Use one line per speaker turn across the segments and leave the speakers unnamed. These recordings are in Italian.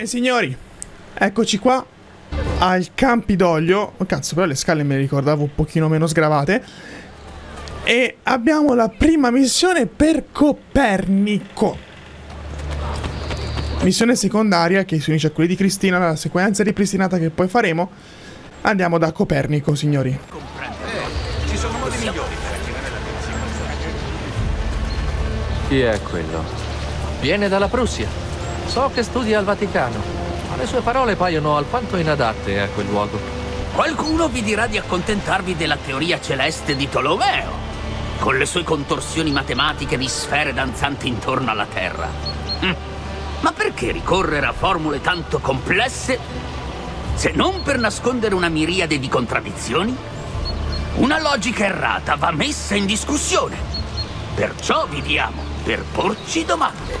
E signori, eccoci qua al Campidoglio. Oh, cazzo, però le scale me le ricordavo un pochino meno sgravate. E abbiamo la prima missione per Copernico. Missione secondaria che si unisce a quelli di Cristina, la sequenza ripristinata che poi faremo. Andiamo da Copernico, signori.
Ci sono modi migliori per attirare l'attenzione.
Chi è quello? Viene dalla Prussia. So che studia al Vaticano, ma le sue parole paiono alquanto inadatte a quel luogo.
Qualcuno vi dirà di accontentarvi della teoria celeste di Tolomeo, con le sue contorsioni matematiche di sfere danzanti intorno alla Terra. Hm. Ma perché ricorrere a formule tanto complesse se non per nascondere una miriade di contraddizioni? Una logica errata va messa in discussione. Perciò viviamo per porci domande.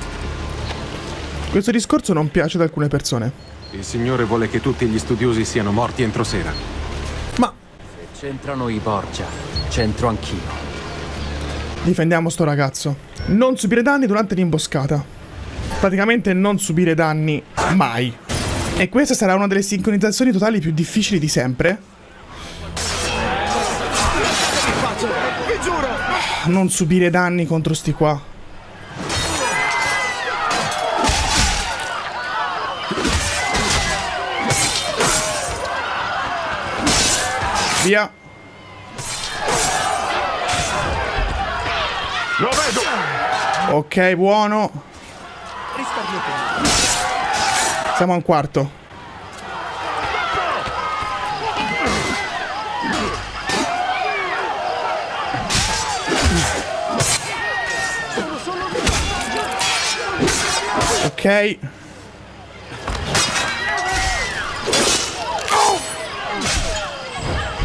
Questo discorso non piace ad alcune persone.
Il Signore vuole che tutti gli studiosi siano morti entro sera.
Ma
Se c'entrano i Borgia, c'entro anch'io.
difendiamo sto ragazzo. Non subire danni durante l'imboscata. Praticamente non subire danni mai. E questa sarà una delle sincronizzazioni totali più difficili di sempre. Non subire danni contro sti qua. Via.
Lo vedo!
Ok, buono. Siamo a un quarto. Ok.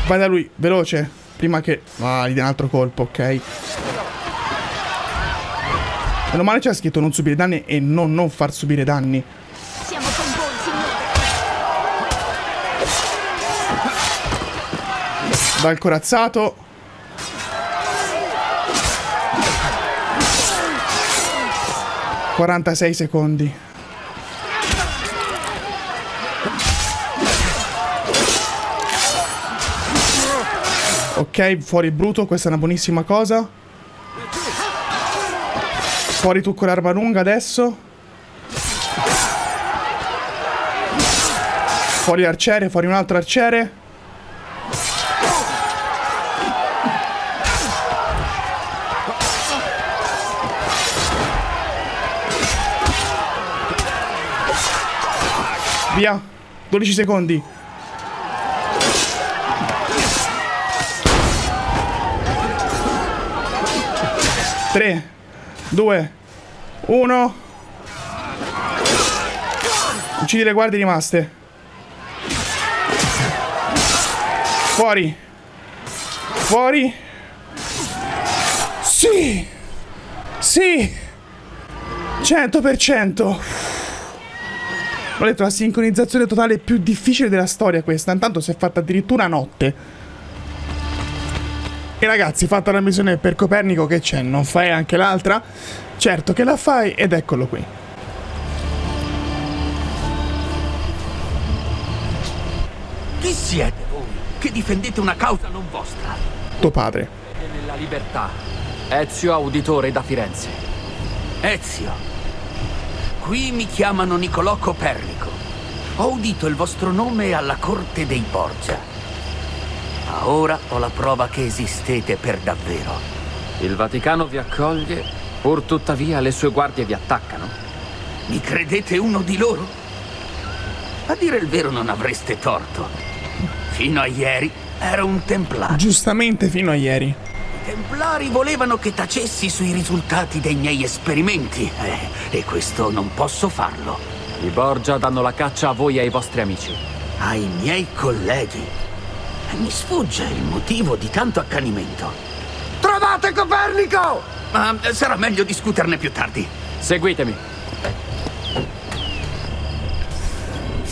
Vai da lui, veloce. Prima che... Ah, gli dia un altro colpo, ok. Meno male c'è scritto non subire danni e non, non far subire danni.
Siamo con voi, signore.
Dal corazzato. Quarantasei secondi. Ok, fuori bruto, questa è una buonissima cosa. Fuori tu con l'arma lunga adesso. Fuori l'arciere, fuori un altro arciere. Via. 12 secondi. Tre, due, uno. Uccidi le guardie rimaste. Fuori. Fuori. Sì. Sì. 100%. Ho detto la sincronizzazione totale più difficile della storia questa. Intanto si è fatta addirittura notte. Ragazzi, fatta la missione per Copernico, che c'è? Non fai anche l'altra? Certo che la fai ed eccolo qui.
Chi siete voi che difendete una causa non vostra?
Tuo padre.
E nella libertà. Ezio Auditore da Firenze.
Ezio. Qui mi chiamano Niccolò Copernico. Ho udito il vostro nome alla corte dei Borgia. Ma ora ho la prova che esistete per davvero.
Il Vaticano vi accoglie, pur tuttavia le sue guardie vi attaccano.
Mi credete uno di loro? A dire il vero non avreste torto. Fino a ieri ero un templario.
Giustamente fino a ieri.
I templari volevano che tacessi sui risultati dei miei esperimenti. Eh, e questo non posso farlo.
I Borgia danno la caccia a voi e ai vostri amici.
Ai miei colleghi. Mi sfugge il motivo di tanto accanimento. Trovate Copernico! Ma eh, sarà meglio discuterne più tardi.
Seguitemi.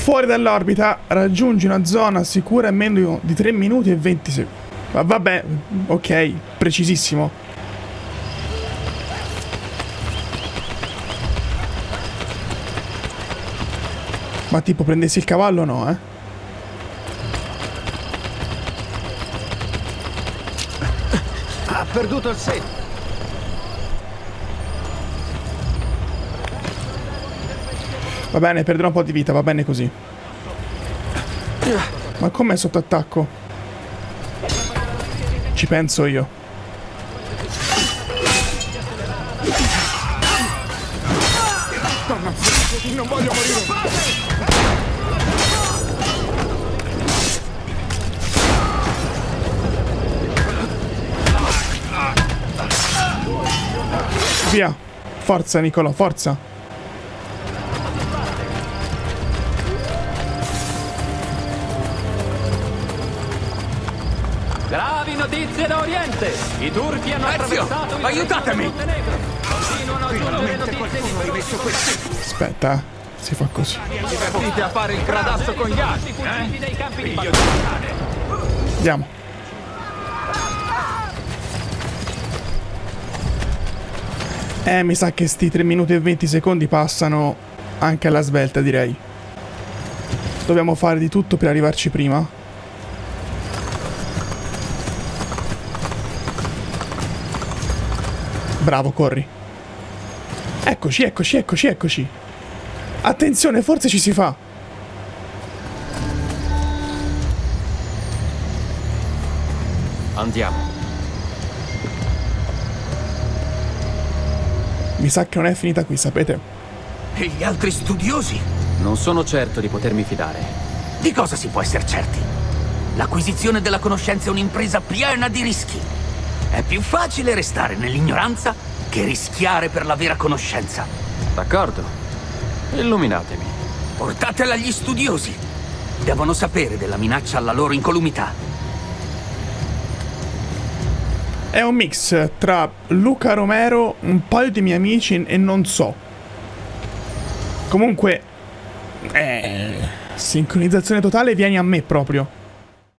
fuori dall'orbita raggiungi una zona sicura in meno di 3 minuti e 20 secondi. Ma vabbè, ok, precisissimo. Ma tipo prendessi il cavallo no, eh?
Perduto il segno.
Va bene, perderò un po' di vita, va bene così. Ma com'è sotto attacco? Ci penso io.
Non voglio morire.
Via. Forza, Nicolò, forza.
Gravi notizie da Oriente! I turchi hanno
Ezio,
attraversato il
aiutatemi!
Aspetta, eh. Si fa così.
Divertite a fare il gradasso con gli altri.
battaglia.
Andiamo. Eh, mi sa che sti 3 minuti e 20 secondi passano anche alla svelta, direi. Dobbiamo fare di tutto per arrivarci prima. Bravo, corri. Eccoci, eccoci, eccoci, eccoci. Attenzione, forse ci si fa.
Andiamo.
Mi sa che non è finita qui, sapete?
E gli altri studiosi?
Non sono certo di potermi fidare.
Di cosa si può essere certi? L'acquisizione della conoscenza è un'impresa piena di rischi. È più facile restare nell'ignoranza che rischiare per la vera conoscenza.
D'accordo. Illuminatemi.
Portatela agli studiosi. Devono sapere della minaccia alla loro incolumità.
È un mix tra Luca Romero, un paio di miei amici e non so. Comunque, eh, sincronizzazione totale, vieni a me proprio.